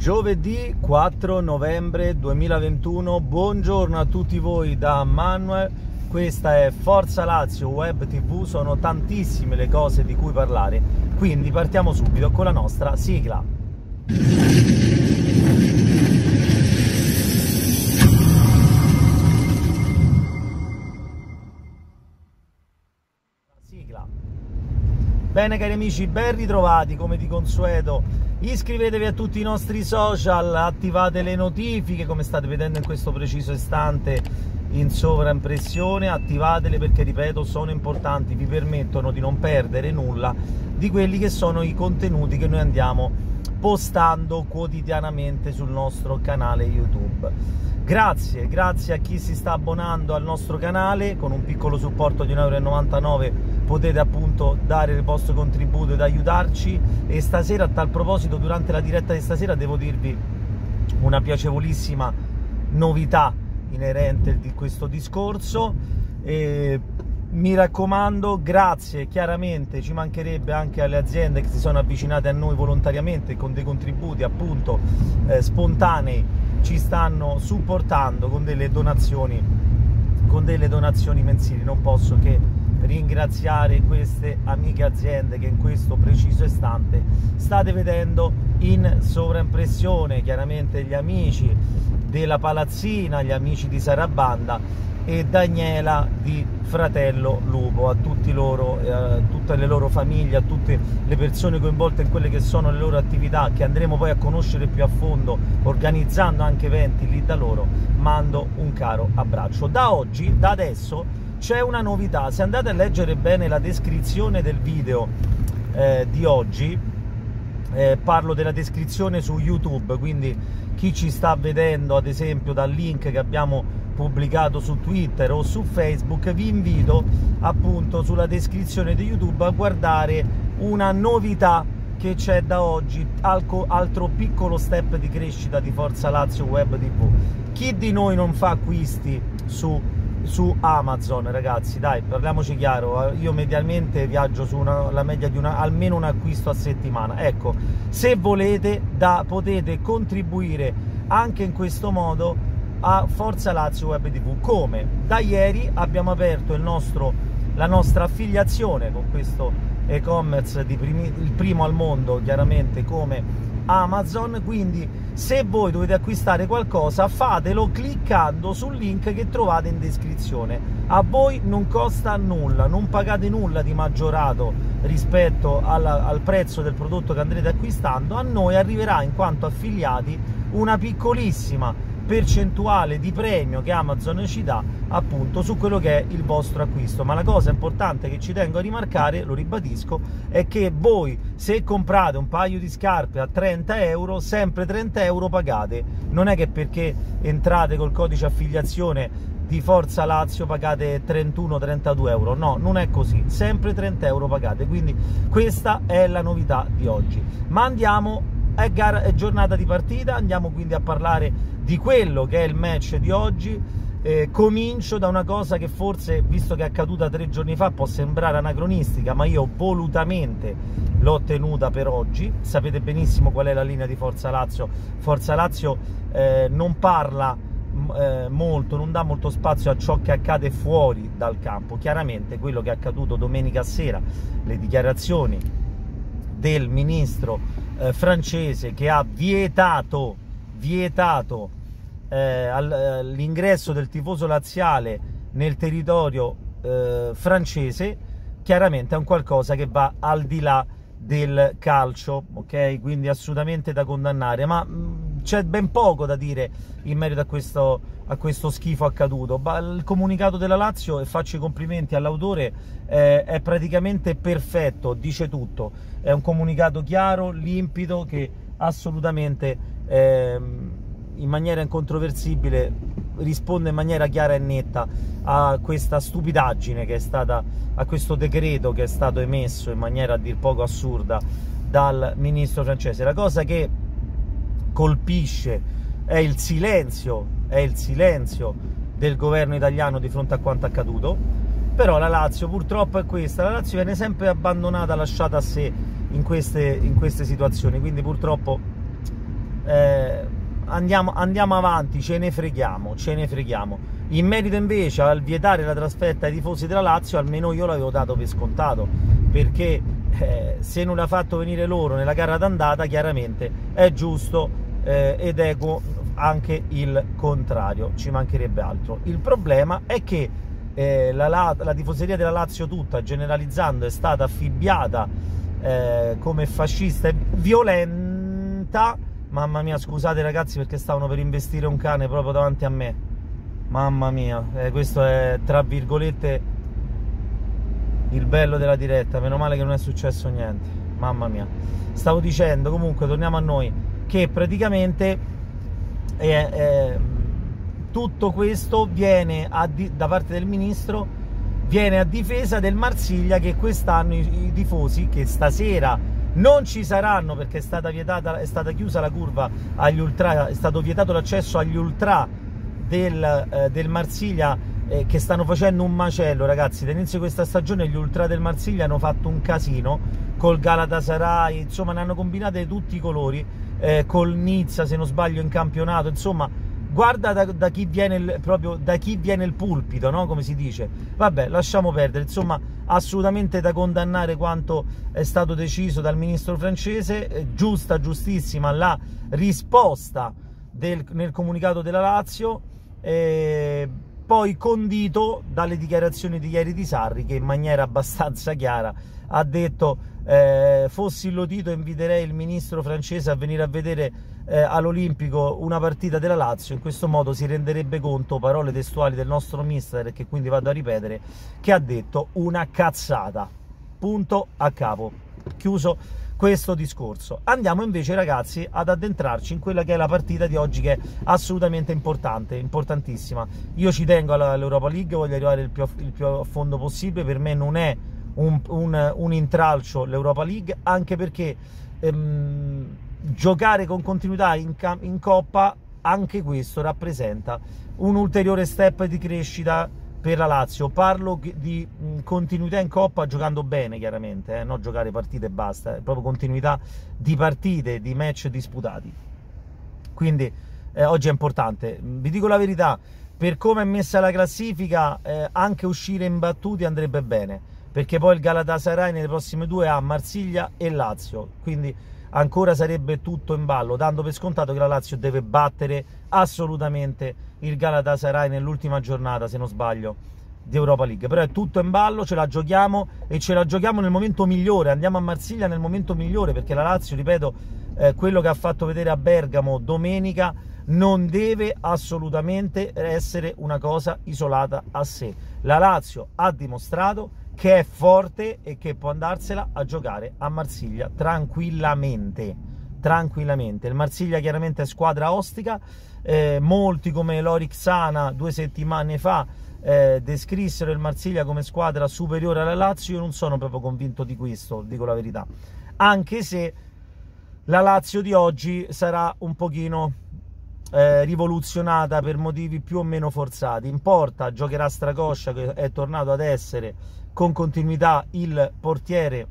Giovedì 4 novembre 2021, buongiorno a tutti voi da Manuel, questa è Forza Lazio Web TV, sono tantissime le cose di cui parlare, quindi partiamo subito con la nostra sigla. Bene cari amici, ben ritrovati come di consueto. Iscrivetevi a tutti i nostri social, attivate le notifiche come state vedendo in questo preciso istante in sovraimpressione, attivatele perché ripeto sono importanti, vi permettono di non perdere nulla di quelli che sono i contenuti che noi andiamo postando quotidianamente sul nostro canale YouTube. Grazie, grazie a chi si sta abbonando al nostro canale, con un piccolo supporto di 1,99 euro potete appunto dare il vostro contributo ed aiutarci e stasera a tal proposito durante la diretta di stasera devo dirvi una piacevolissima novità inerente di questo discorso. E mi raccomando, grazie, chiaramente ci mancherebbe anche alle aziende che si sono avvicinate a noi volontariamente con dei contributi appunto eh, spontanei, ci stanno supportando con delle donazioni, con delle donazioni mensili, non posso che ringraziare queste amiche aziende che in questo preciso istante state vedendo in sovraimpressione, chiaramente gli amici della Palazzina, gli amici di Sarabanda e Daniela di Fratello Lupo, a tutti loro, eh, a tutte le loro famiglie, a tutte le persone coinvolte in quelle che sono le loro attività, che andremo poi a conoscere più a fondo, organizzando anche eventi lì da loro, mando un caro abbraccio. Da oggi, da adesso, c'è una novità, se andate a leggere bene la descrizione del video eh, di oggi, eh, parlo della descrizione su YouTube, quindi chi ci sta vedendo ad esempio dal link che abbiamo pubblicato su Twitter o su Facebook, vi invito appunto sulla descrizione di YouTube a guardare una novità che c'è da oggi, altro piccolo step di crescita di Forza Lazio Web TV. Chi di noi non fa acquisti su, su Amazon, ragazzi? Dai, parliamoci chiaro, io medialmente viaggio su una, la media di una, almeno un acquisto a settimana. Ecco, se volete da, potete contribuire anche in questo modo a Forza Lazio Web TV. Come? Da ieri abbiamo aperto nostro, la nostra affiliazione con questo e-commerce il primo al mondo chiaramente come Amazon, quindi se voi dovete acquistare qualcosa fatelo cliccando sul link che trovate in descrizione. A voi non costa nulla, non pagate nulla di maggiorato rispetto alla, al prezzo del prodotto che andrete acquistando, a noi arriverà in quanto affiliati una piccolissima percentuale di premio che Amazon ci dà appunto su quello che è il vostro acquisto. Ma la cosa importante che ci tengo a rimarcare lo ribadisco è che voi se comprate un paio di scarpe a 30 euro sempre 30 euro pagate. Non è che perché entrate col codice affiliazione di Forza Lazio pagate 31-32 euro. No non è così. Sempre 30 euro pagate. Quindi questa è la novità di oggi. Ma andiamo è, gara, è giornata di partita, andiamo quindi a parlare di quello che è il match di oggi. Eh, comincio da una cosa che forse, visto che è accaduta tre giorni fa, può sembrare anacronistica, ma io volutamente l'ho tenuta per oggi. Sapete benissimo qual è la linea di Forza Lazio. Forza Lazio eh, non parla eh, molto, non dà molto spazio a ciò che accade fuori dal campo. Chiaramente quello che è accaduto domenica sera, le dichiarazioni del ministro eh, francese che ha vietato, vietato eh, l'ingresso del tifoso laziale nel territorio eh, francese, chiaramente è un qualcosa che va al di là del calcio, ok? Quindi assolutamente da condannare, ma mh, c'è ben poco da dire in merito a questo, a questo schifo accaduto. Il comunicato della Lazio, e faccio i complimenti all'autore, eh, è praticamente perfetto, dice tutto. È un comunicato chiaro, limpido, che assolutamente eh, in maniera incontroversibile risponde in maniera chiara e netta a questa stupidaggine che è stata, a questo decreto che è stato emesso in maniera a dir poco assurda dal ministro francese. La cosa che colpisce è il silenzio, è il silenzio del governo italiano di fronte a quanto accaduto, però la Lazio purtroppo è questa, la Lazio viene sempre abbandonata, lasciata a sé in queste, in queste situazioni, quindi purtroppo eh, andiamo, andiamo, avanti, ce ne freghiamo, ce ne freghiamo. In merito invece al vietare la trasferta ai tifosi della Lazio, almeno io l'avevo dato per scontato, perché eh, se non l'ha fatto venire loro nella gara d'andata, chiaramente è giusto eh, ed equo anche il contrario, ci mancherebbe altro. Il problema è che eh, la, la, la, tifoseria della Lazio tutta, generalizzando, è stata affibbiata eh, come fascista e violenta. Mamma mia, scusate ragazzi perché stavano per investire un cane proprio davanti a me. Mamma mia, eh, questo è tra virgolette il bello della diretta. Meno male che non è successo niente. Mamma mia. Stavo dicendo, comunque, torniamo a noi, che praticamente eh, tutto questo viene di, da parte del ministro viene a difesa del Marsiglia che quest'anno i, i, tifosi che stasera non ci saranno perché è stata, vietata, è stata chiusa la curva agli ultra, è stato vietato l'accesso agli ultra del, eh, del Marsiglia eh, che stanno facendo un macello ragazzi. Dall'inizio di questa stagione gli ultra del Marsiglia hanno fatto un casino col Galatasaray insomma ne hanno combinate tutti i colori eh, col Nizza se non sbaglio in campionato. Insomma guarda da, da, chi viene il, proprio da chi viene il pulpito, no? come si dice. Vabbè, lasciamo perdere, insomma, assolutamente da condannare quanto è stato deciso dal ministro francese, eh, giusta, giustissima la risposta del, nel comunicato della Lazio, eh, poi condito dalle dichiarazioni di ieri di Sarri che in maniera abbastanza chiara ha detto eh, fossi illudito inviterei il ministro francese a venire a vedere eh, all'Olimpico una partita della Lazio, in questo modo si renderebbe conto, parole testuali del nostro mister, che quindi vado a ripetere, che ha detto una cazzata. Punto a capo. Chiuso questo discorso. Andiamo invece ragazzi ad addentrarci in quella che è la partita di oggi che è assolutamente importante, importantissima. Io ci tengo all'Europa League, voglio arrivare il più, il più a fondo possibile, per me non è un, un, un intralcio l'Europa League, anche perché ehm, giocare con continuità in, in Coppa, anche questo rappresenta un ulteriore step di crescita per la Lazio. Parlo di continuità in Coppa giocando bene, chiaramente, eh? non giocare partite e basta, è proprio continuità di partite, di match disputati. Quindi eh, oggi è importante. Vi dico la verità, per come è messa la classifica, eh, anche uscire imbattuti andrebbe bene, perché poi il Galatasaray nelle prossime due ha Marsiglia e Lazio, quindi ancora sarebbe tutto in ballo, dando per scontato che la Lazio deve battere assolutamente il Galatasaray nell'ultima giornata, se non sbaglio, di Europa League. Però è tutto in ballo, ce la giochiamo e ce la giochiamo nel momento migliore. Andiamo a Marsiglia nel momento migliore perché la Lazio, ripeto, eh, quello che ha fatto vedere a Bergamo domenica non deve assolutamente essere una cosa isolata a sé. La Lazio ha dimostrato che è forte e che può andarsela a giocare a Marsiglia tranquillamente. Tranquillamente. Il Marsiglia chiaramente è squadra ostica, eh, molti come Lorixana due settimane fa eh, descrissero il Marsiglia come squadra superiore alla Lazio, io non sono proprio convinto di questo, dico la verità. Anche se la Lazio di oggi sarà un pochino eh, rivoluzionata per motivi più o meno forzati. In porta giocherà Stracoscia che è tornato ad essere con continuità il portiere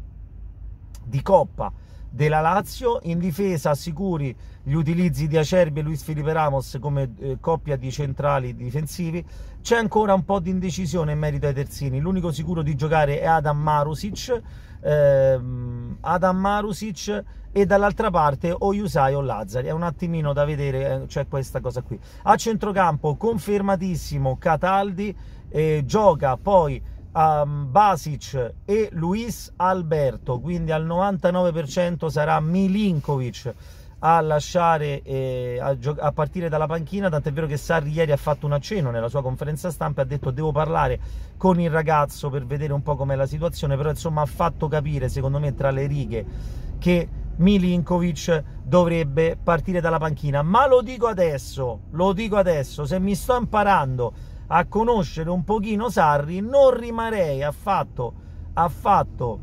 di Coppa della Lazio, in difesa sicuri gli utilizzi di Acerbi e Luis Felipe Ramos come eh, coppia di centrali difensivi, c'è ancora un po' di indecisione in merito ai terzini, l'unico sicuro di giocare è Adam Marusic, ehm, Adam Marusic e dall'altra parte o Yusai o Lazzari, è un attimino da vedere, eh, c'è questa cosa qui. A centrocampo confermatissimo Cataldi, eh, gioca poi um, Basic e Luis Alberto, quindi al 99% sarà Milinkovic a lasciare eh, a, a, partire dalla panchina, tant'è vero che Sarri ieri ha fatto un accenno nella sua conferenza stampa ha detto devo parlare con il ragazzo per vedere un po' com'è la situazione, però insomma ha fatto capire secondo me tra le righe che Milinkovic dovrebbe partire dalla panchina, ma lo dico adesso, lo dico adesso, se mi sto imparando a conoscere un pochino Sarri, non rimarrei affatto, affatto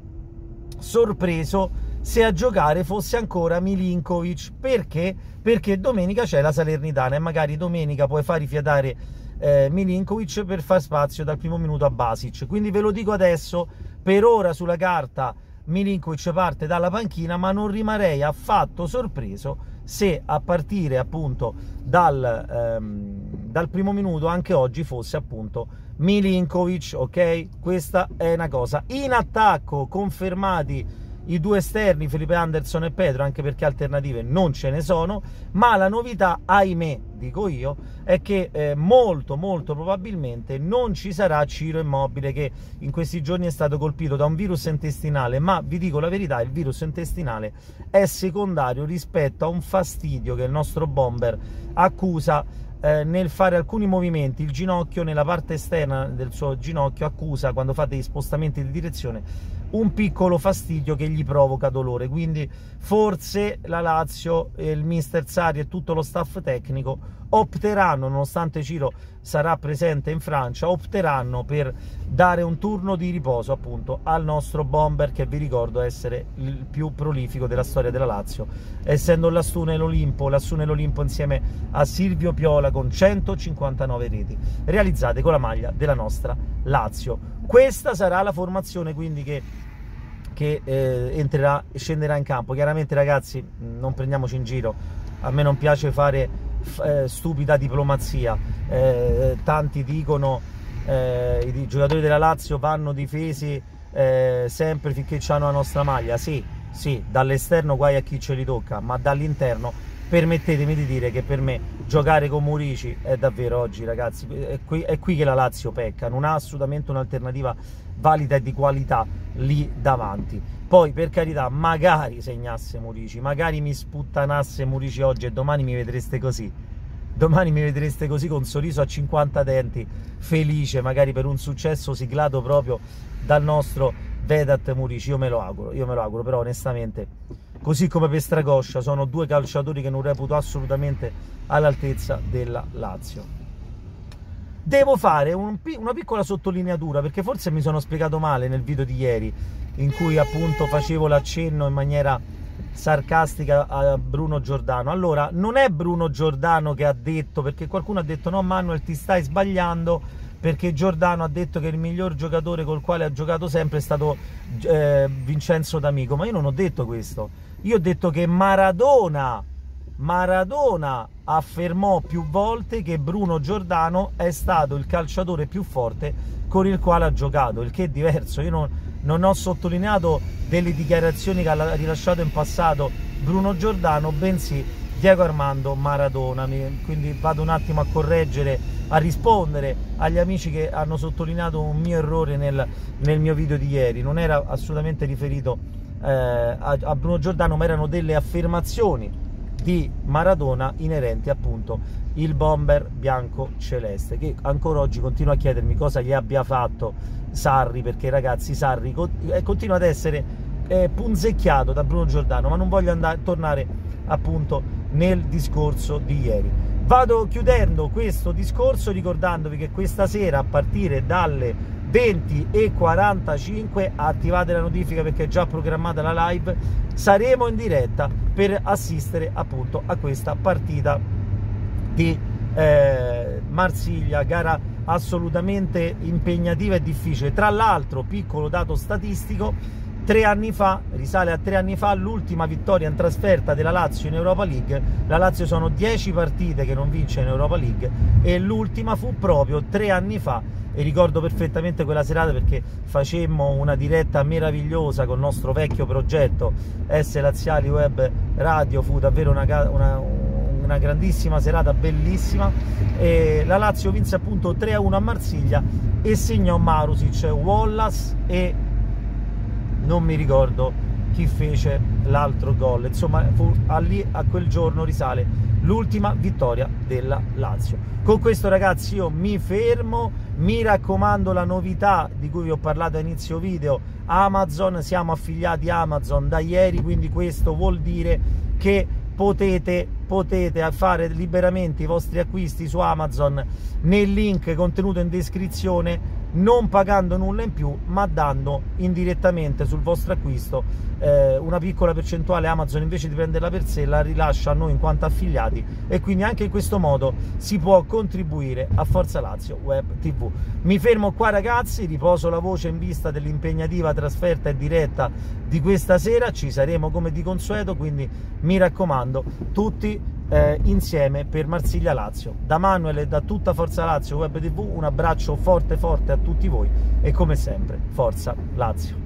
sorpreso se a giocare fosse ancora Milinkovic. Perché? Perché domenica c'è la Salernitana e magari domenica puoi far rifiatare eh, Milinkovic per far spazio dal primo minuto a Basic. Quindi ve lo dico adesso, per ora sulla carta Milinkovic parte dalla panchina, ma non rimarrei affatto sorpreso se a partire appunto dal, ehm, dal primo minuto anche oggi fosse appunto Milinkovic, ok? Questa è una cosa. In attacco confermati i due esterni Felipe Anderson e Pedro, anche perché alternative non ce ne sono, ma la novità, ahimè, dico io, è che eh, molto molto probabilmente non ci sarà Ciro Immobile che in questi giorni è stato colpito da un virus intestinale, ma vi dico la verità, il virus intestinale è secondario rispetto a un fastidio che il nostro bomber accusa eh, nel fare alcuni movimenti, il ginocchio nella parte esterna del suo ginocchio accusa quando fa dei spostamenti di direzione un piccolo fastidio che gli provoca dolore. Quindi forse la Lazio, il mister Sari e tutto lo staff tecnico opteranno, nonostante Ciro sarà presente in Francia, opteranno per dare un turno di riposo appunto al nostro bomber che vi ricordo essere il più prolifico della storia della Lazio, essendo lassù nell'Olimpo, lassù nell'Olimpo insieme a Silvio Piola con 159 reti realizzate con la maglia della nostra Lazio. Questa sarà la formazione quindi che, che eh, entrerà e scenderà in campo. Chiaramente ragazzi non prendiamoci in giro, a me non piace fare eh, stupida diplomazia, eh, tanti dicono eh, i giocatori della Lazio vanno difesi eh, sempre finché hanno la nostra maglia, sì, sì, dall'esterno guai a chi ce li tocca, ma dall'interno permettetemi di dire che per me giocare con Murici è davvero oggi ragazzi è qui, è qui, che la Lazio pecca non ha assolutamente un'alternativa valida e di qualità lì davanti. Poi per carità magari segnasse Murici magari mi sputtanasse Murici oggi e domani mi vedreste così. Domani mi vedreste così con sorriso a 50 denti felice magari per un successo siglato proprio dal nostro Vedat Murici. Io me lo auguro io me lo auguro però onestamente così come per Stragoscia, sono due calciatori che non reputo assolutamente all'altezza della Lazio. Devo fare un, una piccola sottolineatura perché forse mi sono spiegato male nel video di ieri in cui appunto facevo l'accenno in maniera sarcastica a Bruno Giordano. Allora, non è Bruno Giordano che ha detto, perché qualcuno ha detto no Manuel ti stai sbagliando perché Giordano ha detto che il miglior giocatore col quale ha giocato sempre è stato eh, Vincenzo D'Amico, ma io non ho detto questo io ho detto che Maradona, Maradona affermò più volte che Bruno Giordano è stato il calciatore più forte con il quale ha giocato, il che è diverso. Io non, non ho sottolineato delle dichiarazioni che ha rilasciato in passato Bruno Giordano, bensì Diego Armando Maradona. Quindi vado un attimo a correggere, a rispondere agli amici che hanno sottolineato un mio errore nel, nel mio video di ieri. Non era assolutamente riferito eh, a, Bruno Giordano, ma erano delle affermazioni di Maradona inerenti appunto il bomber bianco celeste che ancora oggi continua a chiedermi cosa gli abbia fatto Sarri perché ragazzi Sarri eh, continua ad essere eh, punzecchiato da Bruno Giordano ma non voglio andare, tornare appunto nel discorso di ieri. Vado chiudendo questo discorso ricordandovi che questa sera a partire dalle 20 e 45 attivate la notifica perché è già programmata la live saremo in diretta per assistere appunto a questa partita di eh, Marsiglia gara assolutamente impegnativa e difficile tra l'altro piccolo dato statistico tre anni fa, risale a tre anni fa, l'ultima vittoria in trasferta della Lazio in Europa League. La Lazio sono dieci partite che non vince in Europa League e l'ultima fu proprio tre anni fa e ricordo perfettamente quella serata perché facemmo una diretta meravigliosa con il nostro vecchio progetto S Laziali Web Radio, fu davvero una, una, una grandissima serata, bellissima. E la Lazio vinse appunto 3-1 a Marsiglia e segnò Marusic, Wallace e non mi ricordo chi fece l'altro gol. Insomma, fu a, lì, a quel giorno risale l'ultima vittoria della Lazio. Con questo ragazzi io mi fermo, mi raccomando la novità di cui vi ho parlato a inizio video, Amazon, siamo affiliati a Amazon da ieri, quindi questo vuol dire che potete potete fare liberamente i vostri acquisti su Amazon nel link contenuto in descrizione non pagando nulla in più ma dando indirettamente sul vostro acquisto. Eh, una piccola percentuale Amazon invece di prenderla per sé la rilascia a noi in quanto affiliati e quindi anche in questo modo si può contribuire a Forza Lazio Web TV mi fermo qua ragazzi riposo la voce in vista dell'impegnativa trasferta e diretta di questa sera. Ci saremo come di consueto quindi mi raccomando tutti eh, insieme per Marsiglia-Lazio. Da Manuel e da tutta Forza Lazio Web TV un abbraccio forte forte a tutti voi e come sempre Forza Lazio.